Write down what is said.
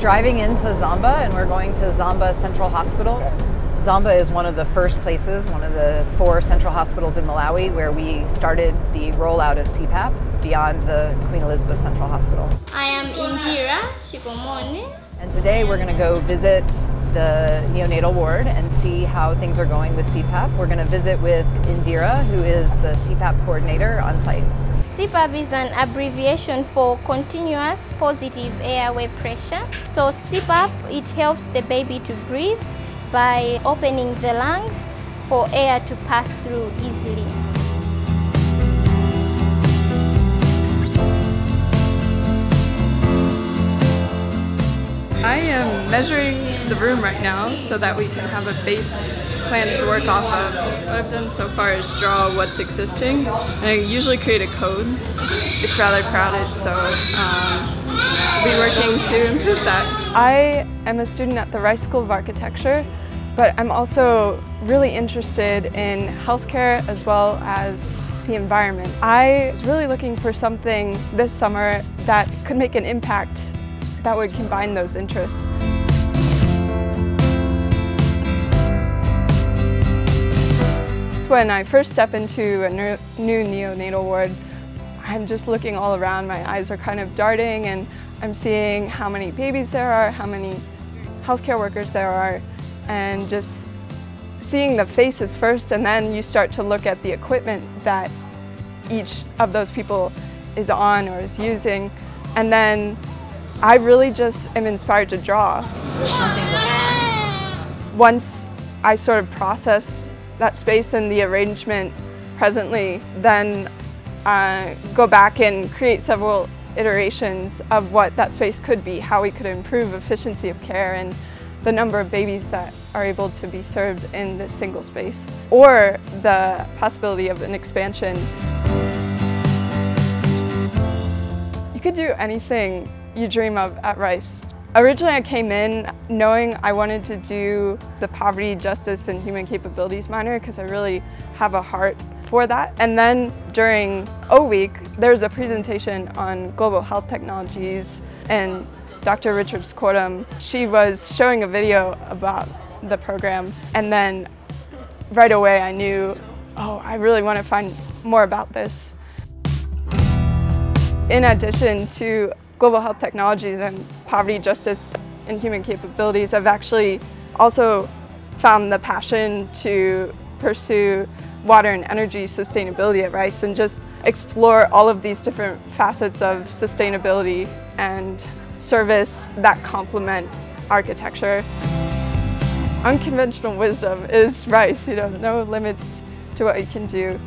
driving into Zomba and we're going to Zomba Central Hospital. Zomba is one of the first places, one of the four central hospitals in Malawi where we started the rollout of CPAP beyond the Queen Elizabeth Central Hospital. I am Indira Shigomone. And today we're going to go visit the neonatal ward and see how things are going with CPAP. We're going to visit with Indira, who is the CPAP coordinator on site. CPAP is an abbreviation for continuous positive airway pressure. So CPAP, it helps the baby to breathe by opening the lungs for air to pass through easily. I am measuring the room right now so that we can have a base plan to work off of. What I've done so far is draw what's existing and I usually create a code. It's rather crowded so um, I'll be working to improve that. I am a student at the Rice School of Architecture but I'm also really interested in healthcare as well as the environment. I was really looking for something this summer that could make an impact that would combine those interests. When I first step into a new neonatal ward, I'm just looking all around. My eyes are kind of darting and I'm seeing how many babies there are, how many healthcare workers there are, and just seeing the faces first and then you start to look at the equipment that each of those people is on or is using and then I really just am inspired to draw. Once I sort of process that space and the arrangement presently, then uh, go back and create several iterations of what that space could be, how we could improve efficiency of care and the number of babies that are able to be served in this single space, or the possibility of an expansion. You could do anything you dream of at Rice. Originally I came in knowing I wanted to do the Poverty, Justice and Human Capabilities minor because I really have a heart for that. And then during O Week, there was a presentation on global health technologies and Dr. Richards Kortum, she was showing a video about the program and then right away I knew, oh, I really want to find more about this. In addition to global health technologies and poverty, justice, and human capabilities, I've actually also found the passion to pursue water and energy sustainability at Rice and just explore all of these different facets of sustainability and service that complement architecture. Unconventional wisdom is Rice, you know, no limits to what you can do.